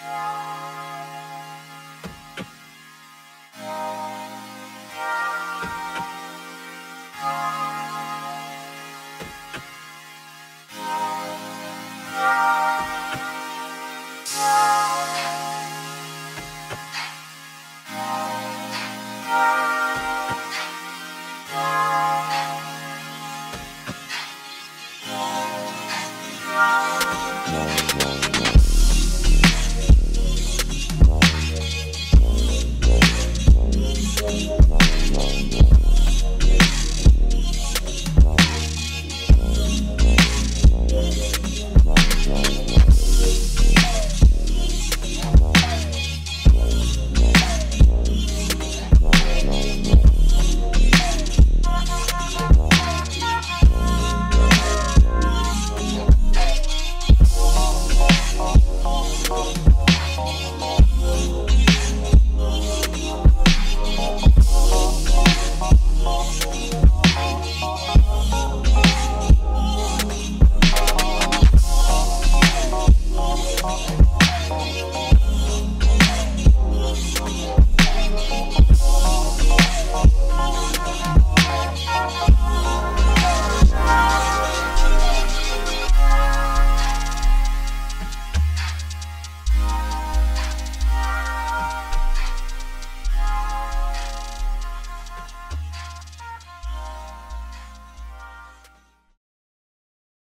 Yeah.